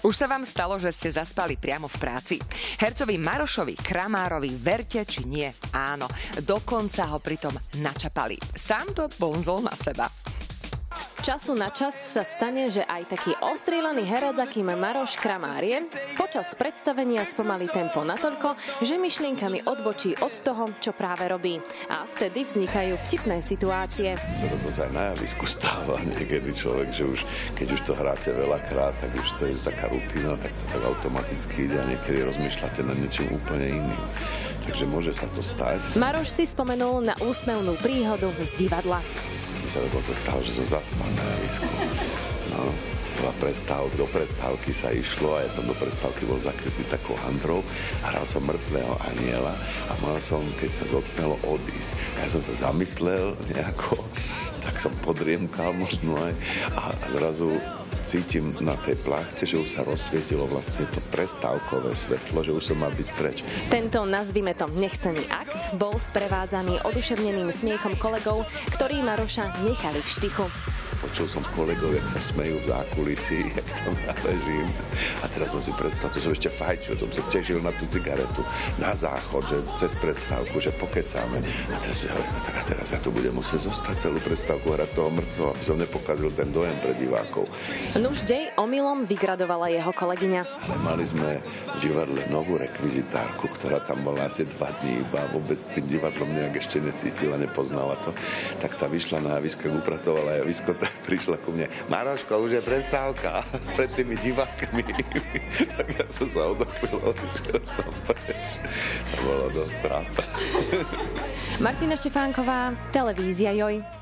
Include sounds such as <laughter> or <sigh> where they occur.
Už sa vám stalo, že ste zaspali priamo v práci? Hercovi Marošovi Kramárovi verte či nie, áno, dokonca ho pritom načapali. Sám to bonzol na seba času na čas sa stane, že aj taký ostrielaný herec, akým Maroš Kramár je, počas predstavenia spomalí tempo natoľko, že myšlienkami odbočí od toho, čo práve robí. A vtedy vznikajú vtipné situácie. Sa dokonca aj na javisku stáva <laughs> niekedy človek, že už keď už to hráte veľakrát, tak už to je taká rutina, tak to tak automaticky ide a niekedy rozmýšľate nad niečím úplne iným. Takže môže sa to stať. Maroš si spomenul na úsmevnú príhodu z divadla sa dokonca stalo, že som zaspal na javisku. No, bola prestávka, do prestávky sa išlo a ja som do prestávky bol zakrytý takou handrou a hral som mŕtvého aniela a mal som, keď sa dotknelo, odísť. Ja som sa zamyslel nejako, tak som podriemkal možno aj a zrazu cítim na tej plachte, že už sa rozsvietilo vlastne to prestávkové svetlo, že už som mal byť preč. Tento, nazvime to, nechcený akt bol sprevádzaný oduševneným smiechom kolegov, ktorí Maroša nechali v štychu počul som kolegov, jak sa smejú v zákulisí, <laughs> jak tam ležím. A teraz som si predstavil, to som ešte fajčil, som sa tešil na tú cigaretu, na záchod, že cez prestávku, že pokecáme. A teraz, no tak a teraz ja tu budem musieť zostať celú prestávku hrať toho mŕtvo, aby som nepokazil ten dojem pre divákov. Nuž dej omylom vygradovala jeho kolegyňa. Ale mali sme v divadle novú rekvizitárku, ktorá tam bola asi dva dní iba vôbec s tým divadlom nejak ešte necítila, nepoznala to. Tak tá vyšla na javisko, upratovala javisko, <laughs> tak <laughs> prišla ku mne, Maroško, už je prestávka <laughs> pred tými divákmi. <laughs> tak ja som sa odopil, odišiel som preč. To bolo dosť trápa. Martina Štefánková, televízia Joj.